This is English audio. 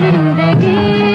जिंदगी